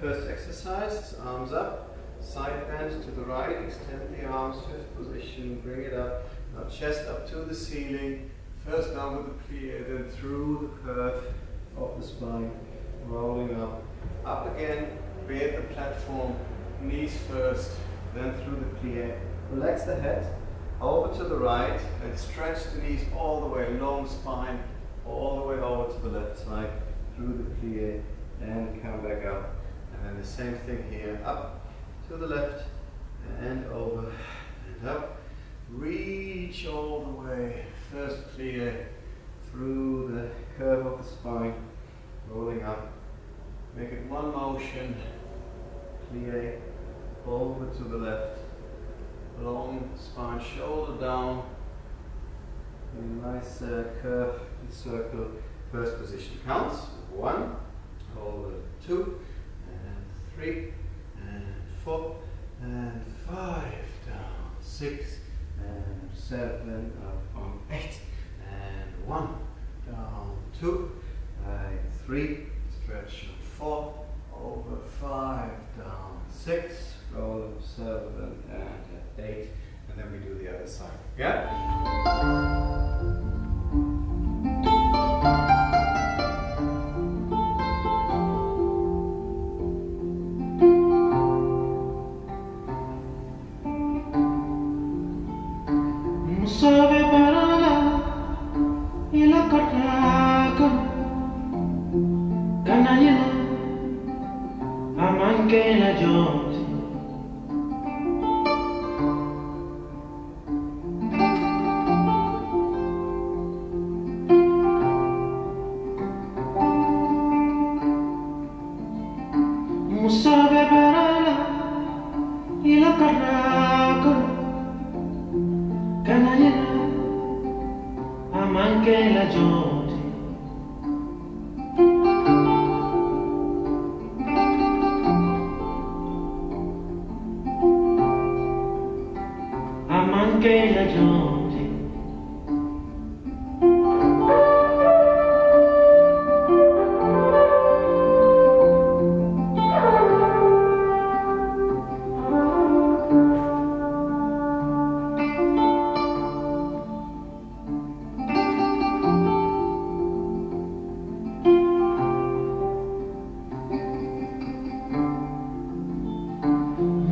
first exercise, arms up, side bend to the right, extend the arms, fifth position, bring it up, now chest up to the ceiling, first down with the plie, then through the curve of the spine, rolling up, up again, bear the platform, knees first, then through the plie, relax the head, over to the right, and stretch the knees all the way, long spine, all the way over to the left side, through the plie, and come back up. And the same thing here, up to the left, and over, and up. Reach all the way, first plie, through the curve of the spine, rolling up. Make it one motion, plie, over to the left, long spine, shoulder down, a nice uh, curve, circle, first position counts, one, over two, and three, and uh, four, and five, down, six, and seven, up on eight, and one, down, two, and three, stretch on four, over five, down, six, roll up seven, and eight, and then we do the other side. Yeah?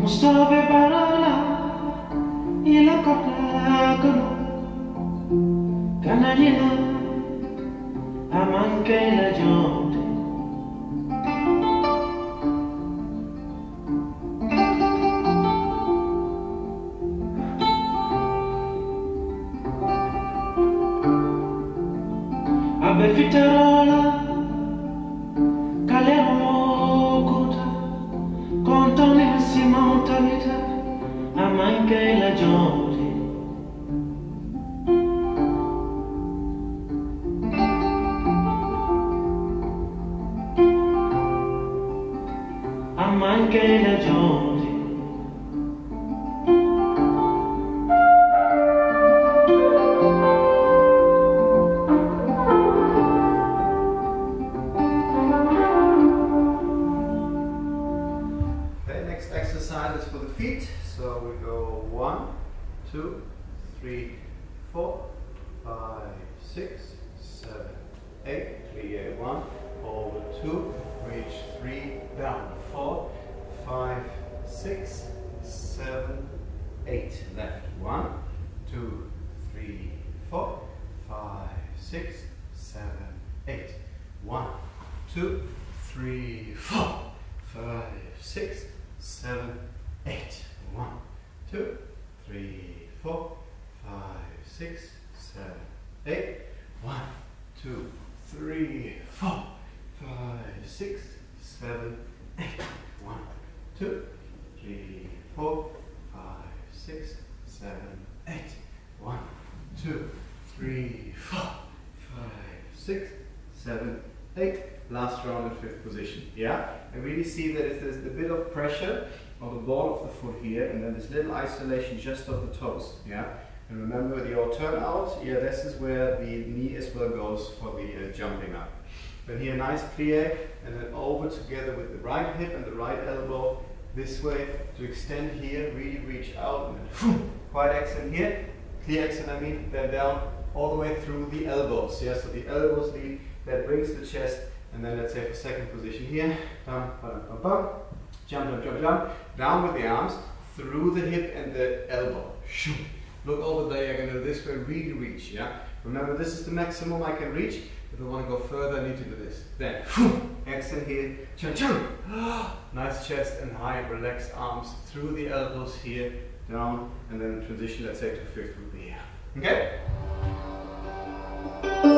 Mustafa Barana ila koplakano Kanayina aman kaila two, three, four, five, six, seven, eight. Last round in fifth position. Yeah? I really see that if there's a bit of pressure on the ball of the foot here, and then this little isolation just of the toes. Yeah? And remember your turnout, yeah, this is where the knee as well goes for the uh, jumping up. Then here, nice plie, and then over together with the right hip and the right elbow this way to extend here, really reach out, and then quite extend here, I mean, then down all the way through the elbows. Yeah, so the elbows lead, that brings the chest, and then let's say for second position here, bum. jump, jump, jump, jump, down with the arms, through the hip and the elbow. Look over the you're this way, really reach, yeah? Remember, this is the maximum I can reach. If I want to go further, I need to do this. Then, exhale here, chun chun. Nice chest and high, relaxed arms through the elbows here, down, and then transition, let's say, to fifth here. Okay? Okay,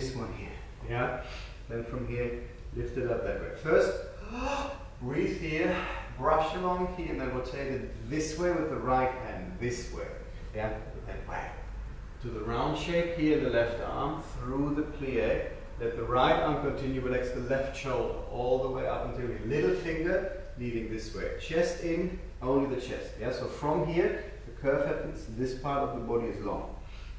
this one here. Yeah. Then from here, lift it up that way. First, breathe here, brush along here, and then rotate it this way with the right hand. This way. Yeah. That way to the round shape here the left arm through the plie. Let the right arm continue, relax the left shoulder all the way up until your little finger leading this way. Chest in, only the chest. Yeah, so from here, the curve happens, this part of the body is long.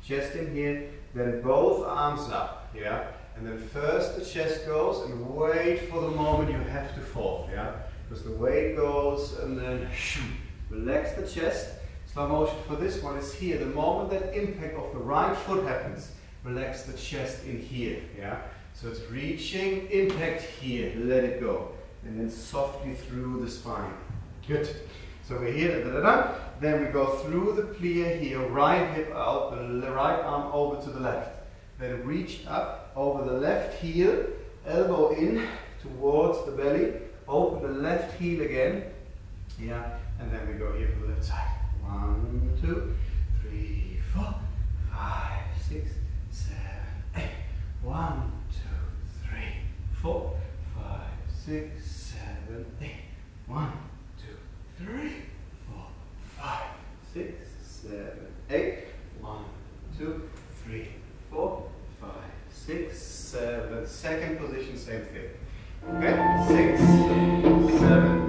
Chest in here, then both arms up, yeah? And then first the chest goes and wait for the moment you have to fall, yeah? Because the weight goes and then shoo, relax the chest. Slow motion for this one is here. The moment that impact of the right foot happens, relax the chest in here. Yeah. So it's reaching, impact here. Let it go, and then softly through the spine. Good. So we're here. Da, da, da. Then we go through the plie here. Right hip out, the right arm over to the left. Then reach up over the left heel, elbow in towards the belly. Open the left heel again. Yeah. And then we go here for the left side. One, two, three, four, five, six, seven, eight. One, two, three, four, five, six, seven, eight. One, two, three, four, five, six, seven, eight. One, two, three, four, six, seven. Second position, same thing. Okay? Six, seven,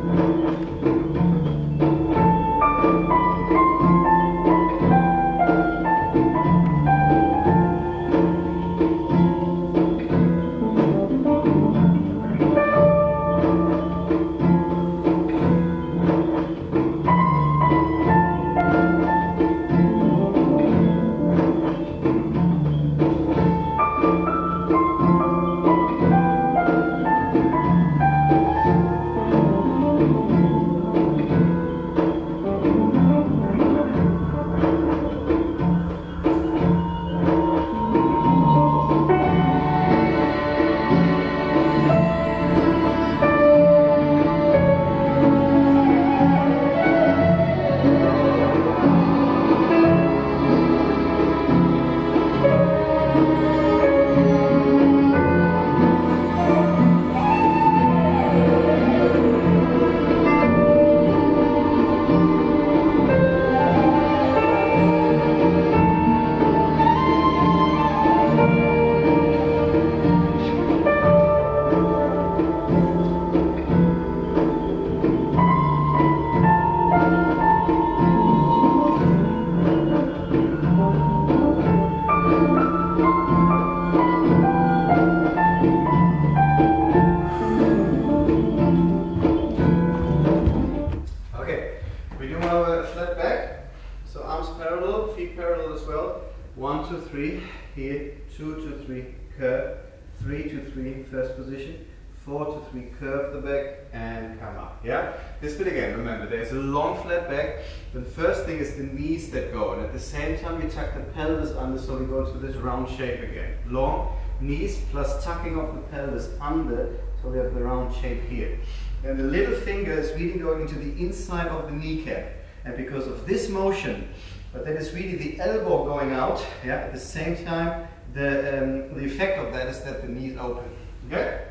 tuck the pelvis under so we go to this round shape again. Long knees plus tucking of the pelvis under so we have the round shape here. And the little finger is really going into the inside of the kneecap. And because of this motion, but that is really the elbow going out, yeah, at the same time, the, um, the effect of that is that the knees open. Okay?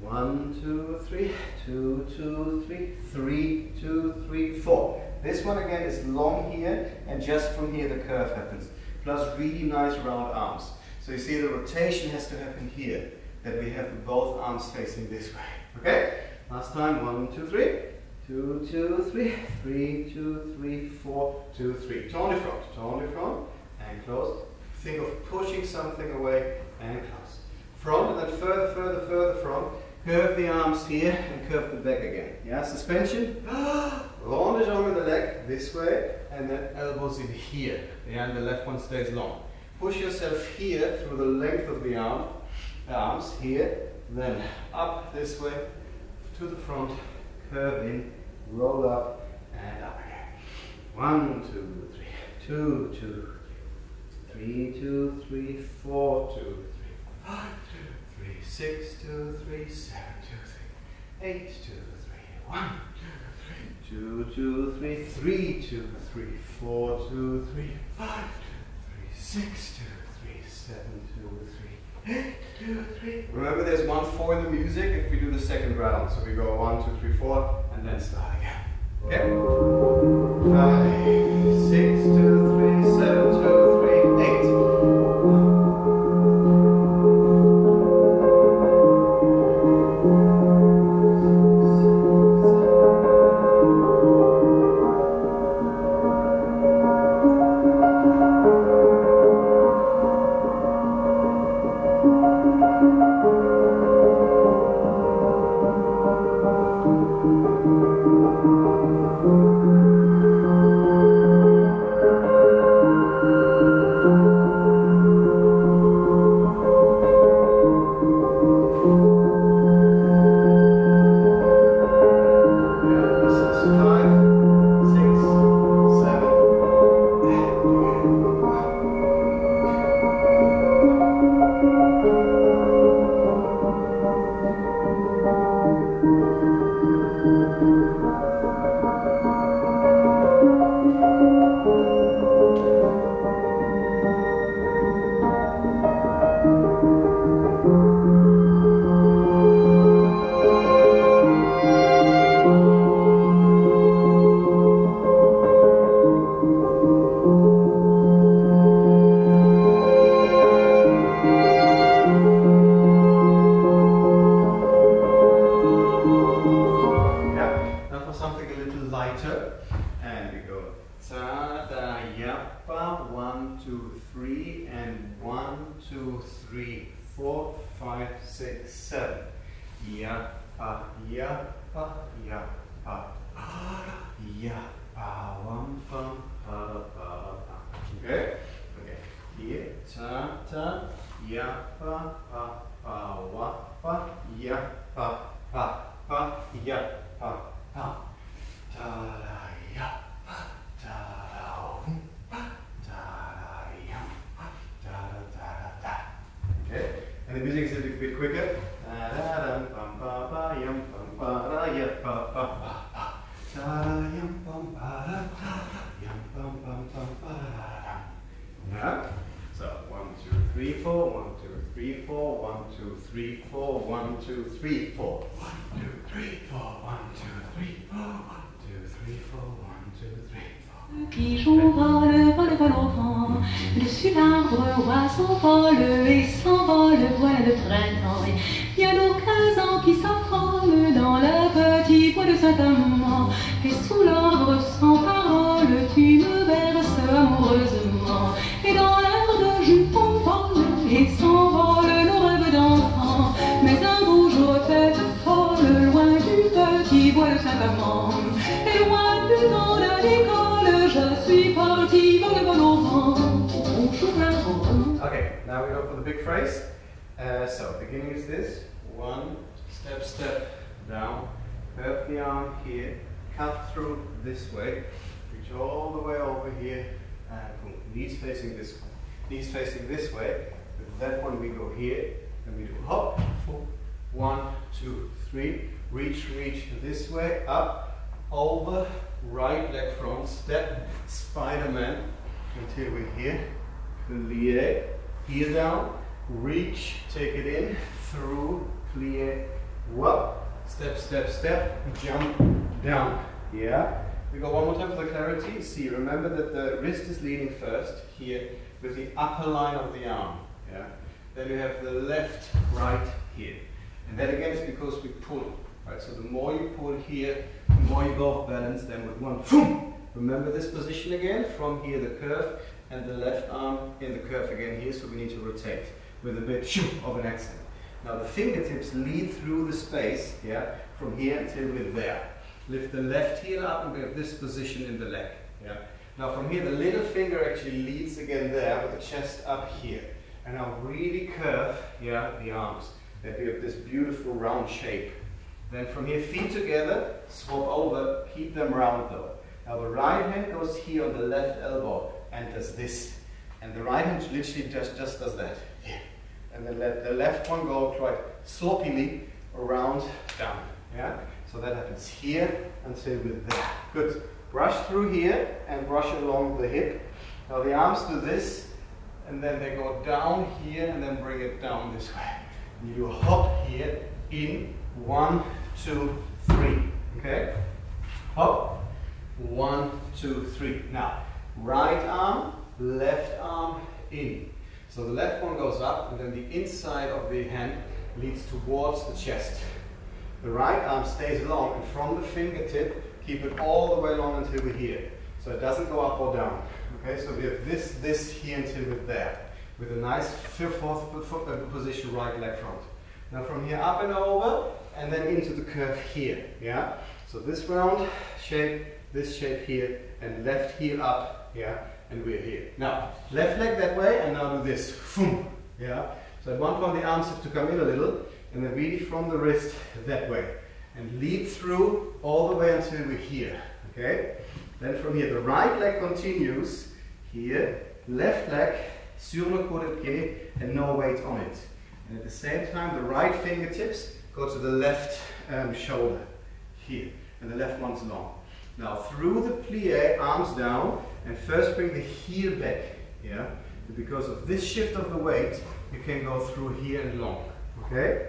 One, two, three, two, two, three, three, two, three, four. This one again is long here, and just from here the curve happens. Plus really nice round arms. So you see the rotation has to happen here, that we have both arms facing this way. Okay? Last time, one, two, three. Two, two, three, three, two, three, four, two, three. Turn the front, turn the front, and close. Think of pushing something away and close. Front, and then further, further, further front. Curve the arms here and curve the back again. Yeah, suspension. The arm in the leg this way, and then elbows in here. Yeah, and the left one stays long. Push yourself here through the length of the arm, arms here, then up this way to the front, curve in, roll up, and up again. One, two, three, two, two, three, two, three, four, two, three, five, two, three, six, two, three, seven, two, three, eight, two, three, one, two, two, three, three, two, three, four, two, three, five, two, three, six, two, three, seven, two, three, eight, two, three. Remember, there's one four in the music if we do the second round. So we go one, two, three, four, and then start again. Okay? Five, six, two, Yeah. Pigeon vole, vole, vole au vent. Dessus l'arbre, oiseau vole et s'envole, voilà le printemps. Okay, now we go for the big phrase. Uh, so beginning is this. One, step, step, down. Curve the arm here. Cut through this way. Reach all the way over here. And boom. Knees facing this way. Knees facing this way. With that one we go here. And we do hop. Four, one, two, three. Reach, reach this way. Up, over, right leg front. Step, Spider-Man. Until we're here. Plie. Heel down. Reach. Take it in. Through. Plie. Whoop. Step, step, step. Jump down. Yeah. We go one more time for the clarity. See, remember that the wrist is leaning first here with the upper line of the arm. Yeah. Then we have the left, right here. And that again is because we pull. Right. So the more you pull here, the more you go off balance. Then with one, boom. Remember this position again. From here, the curve, and the left arm in the curve again here. So we need to rotate with a bit of an accent. Now the fingertips lead through the space, yeah, from here until we're there. Lift the left heel up and we have this position in the leg, yeah. Now from here the little finger actually leads again there with the chest up here. And now really curve, yeah, the arms. That we have this beautiful round shape. Then from here, feet together, swap over, keep them round though. Now the right hand goes here on the left elbow and does this. And the right hand literally just, just does that. Here and then let the left one go quite sloppily around down. Yeah? So that happens here until with that. Good. Brush through here and brush along the hip. Now the arms do this and then they go down here and then bring it down this way. And you do a hop here, in, one, two, three. Okay? Hop, one, two, three. Now, right arm, left arm, in. So the left one goes up and then the inside of the hand leads towards the chest. The right arm stays long and from the fingertip, keep it all the way long until we're here. So it doesn't go up or down. Okay, so we have this, this here until we're there. With a nice fifth, fourth uh, position right leg front. Now from here up and over and then into the curve here. Yeah? So this round shape, this shape here, and left heel up. Yeah? and we're here. Now, left leg that way, and now do this. Yeah. So at one point the arms have to come in a little, and then really from the wrist that way, and lead through all the way until we're here. Okay. Then from here, the right leg continues here, left leg sur le pied, and no weight on it. And at the same time, the right fingertips go to the left um, shoulder here, and the left one's long. Now through the plie, arms down, and first bring the heel back, yeah? Because of this shift of the weight, you can go through here and long, okay?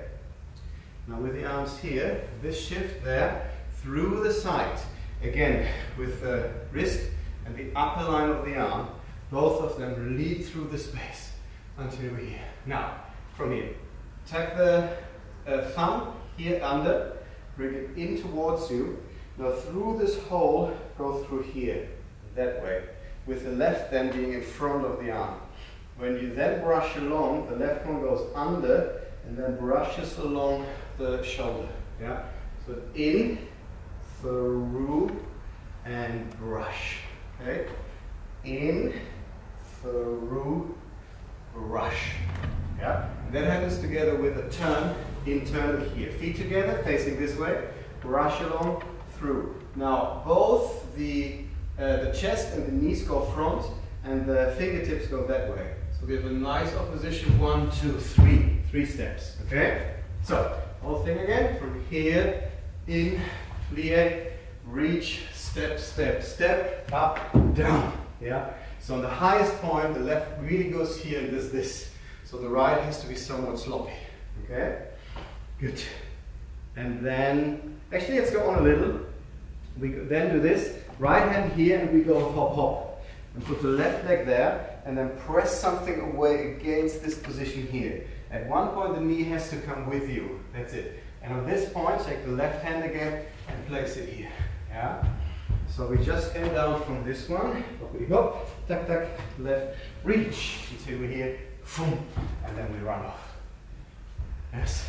Now with the arms here, this shift there, through the side, again, with the wrist and the upper line of the arm, both of them lead through the space until we're here. Now, from here, take the uh, thumb here under, bring it in towards you. Now through this hole, go through here that way, with the left then being in front of the arm. When you then brush along, the left one goes under and then brushes along the shoulder. Yeah? So in, through, and brush. Okay? In, through, brush. Yeah? And that happens together with a turn internal here. Feet together, facing this way, brush along, through. Now, both the uh, the chest and the knees go front and the fingertips go that way. So we have a nice opposition, one, two, three, three steps, okay? So, whole thing again, from here, in, plie, reach, step, step, step, up, down, yeah? So on the highest point, the left really goes here and does this. So the right has to be somewhat sloppy, okay? Good. And then, actually let's go on a little. We then do this, Right hand here and we go hop hop. And put the left leg there and then press something away against this position here. At one point the knee has to come with you. That's it. And on this point, take the left hand again and place it here. Yeah? So we just came down from this one. We go, tuck tuck, left, reach until we're here, boom, and then we run off. Yes.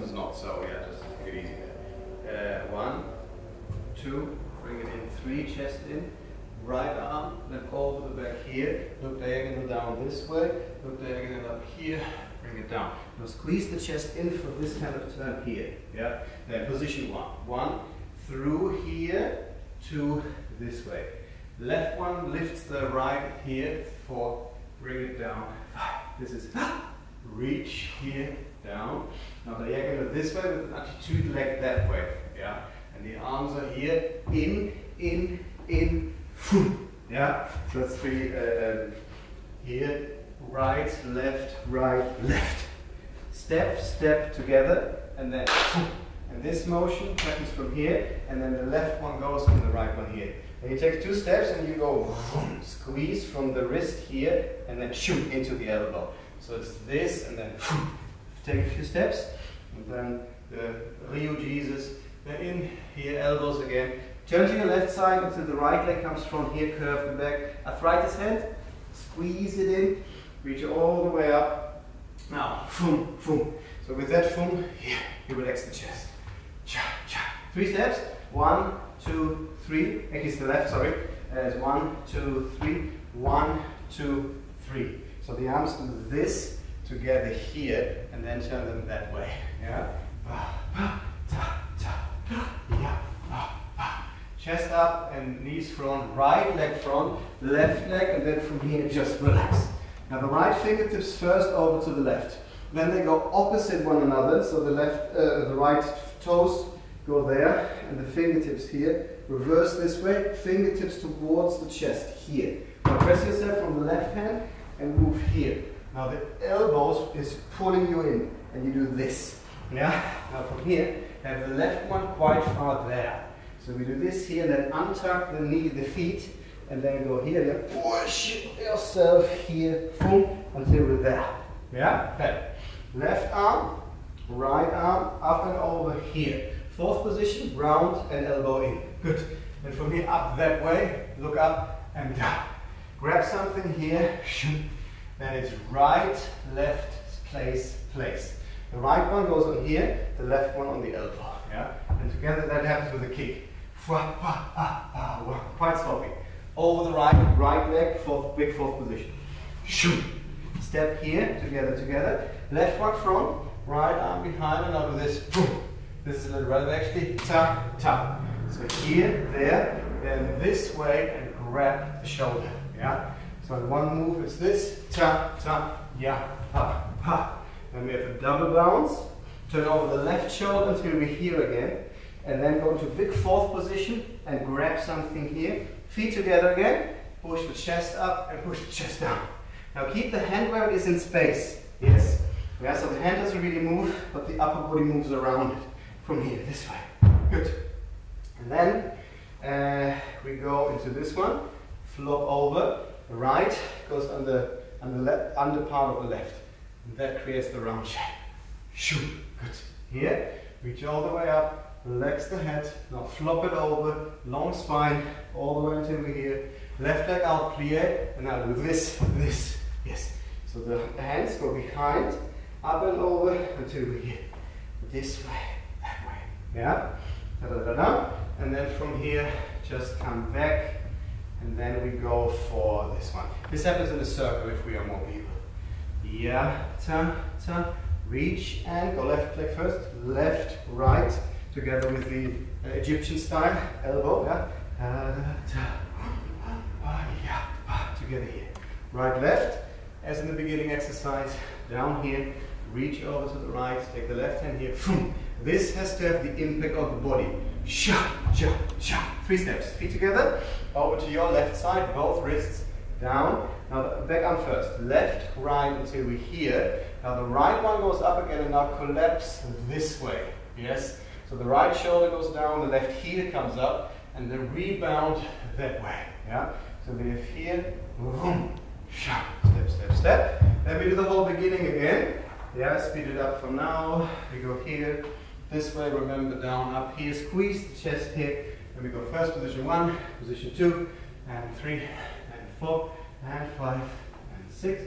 On the music, some is not. So yeah, just take it easy there. Uh, one, two, bring it in, three, chest in, right arm, then over the back here, look diagonal down this way, look diagonal up here, bring it down. Now squeeze the chest in for this kind of turn here. Yeah. Then position one. One through here to this way. Left one lifts the right here for bring it down. five. This is reach here down. Now diagonal this way with an attitude leg that way. Yeah. And the arms are here in, in, in, yeah. So that's three uh, um, here, right, left, right, left. Step, step together, and then and this motion happens from here, and then the left one goes and the right one here. And you take two steps and you go squeeze from the wrist here and then shoot into the elbow. So it's this and then take a few steps and then the Rio Jesus, then in here, elbows again. Turn to your left side until the right leg comes from here, curve the back. Arthritis hand, squeeze it in, reach all the way up. Now, boom, boom. So with that boom, here, you relax the chest. Cha, cha. Three steps. One, two, three. It's the left, sorry. Uh, As one, two, three. One, two, three. So the arms do this together here and then turn them that way. Yeah? Chest up and knees front, right leg front, left leg, and then from here just relax. Now the right fingertips first over to the left. Then they go opposite one another, so the left, uh, the right toes go there, and the fingertips here. Reverse this way, fingertips towards the chest here. Now press yourself from the left hand and move here. Now the elbows is pulling you in, and you do this. Yeah. Now from here, have the left one quite far there. So we do this here, and then untuck the knee, the feet, and then go here, then push yourself here, boom, until we're there. Yeah. Okay. Left arm, right arm, up and over here. Fourth position, round and elbow in. Good. And from here up that way, look up and down. Grab something here, then it's right, left, place, place. The right one goes on here, the left one on the elbow. Yeah? And together that happens with a kick. Quite sloppy. Over the right, right leg, fourth, big fourth position. Step here, together, together. Left one front, right arm behind, and now do this. This is a little relative actually. Ta, ta. So here, there, then this way, and grab the shoulder. Yeah. So one move is this. Ta, ta, ya, ha, ha. Then we have a double bounce. Turn over the left shoulder until we're here again. And then go into big fourth position and grab something here. Feet together again. Push the chest up and push the chest down. Now keep the hand where it is in space. Yes. Yeah, so the hand doesn't really move, but the upper body moves around it from here, this way. Good. And then uh, we go into this one. Flop over. The right goes on the, on the left, under part of the left. And that creates the round shape. Shoot. Good. Here, reach all the way up, relax the head. Now flop it over, long spine, all the way until we're here. Left leg out, plie, and now do this, this. Yes. So the hands go behind, up and over until we're here. This way, that way. Yeah? Da -da -da -da. And then from here, just come back, and then we go for this one. This happens in a circle if we are more people. Yeah, ta, ta. Reach and go left leg first, left, right, together with the uh, Egyptian style elbow. Yeah, ah, ah, together here. Right, left, as in the beginning exercise. Down here, reach over to the right, take the left hand here. This has to have the impact of the body. Sha, sha, sha. Three steps. Feet together. Over to your left side, both wrists down. Now back arm first. Left, right until we here. Now the right one goes up again and now collapse this way. Yes? So the right shoulder goes down, the left heel comes up, and then rebound that way. Yeah? So we have here, boom, step, step, step. Then we do the whole beginning again. Yeah, speed it up from now. We go here, this way, remember down, up here, squeeze the chest here. Then we go first position one, position two, and three, and four, and five, and six,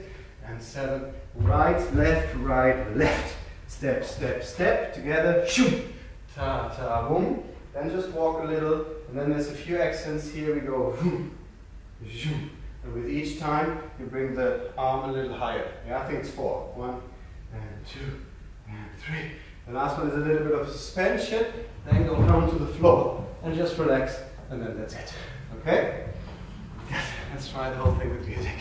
and seven. Right, left, right, left. Step, step, step. Together. shoo, Ta, ta, boom. Then just walk a little, and then there's a few accents here. We go. boom, Zoom. And with each time, you bring the arm a little higher. Yeah, I think it's four. One, and two, and three. The last one is a little bit of suspension. Then go down to the floor and just relax, and then that's it. Okay? Yes, let's try the whole thing with music.